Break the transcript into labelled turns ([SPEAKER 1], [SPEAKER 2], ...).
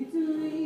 [SPEAKER 1] Italy.